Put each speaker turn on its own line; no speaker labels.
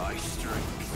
thy strength.